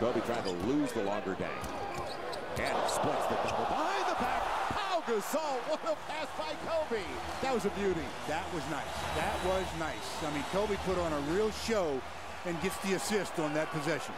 Kobe trying to lose the longer day. And splits the double behind the back. Pau Gasol, what a pass by Kobe. That was a beauty. That was nice. That was nice. I mean, Kobe put on a real show and gets the assist on that possession.